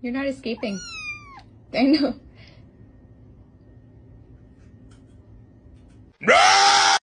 You're not escaping. I know.